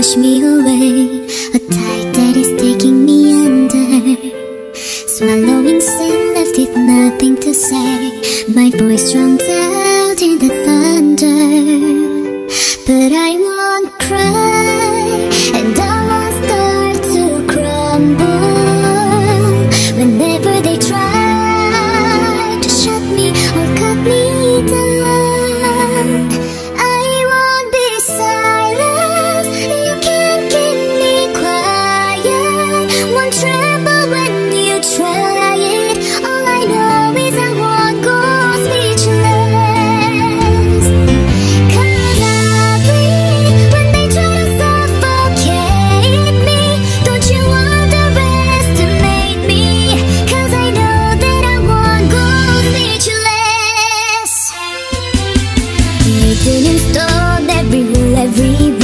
wash me away. A tide that is taking me under. Swallowing sand left with nothing to say. My voice drowned out in the thunder. But I Hidden in stone, every rule, every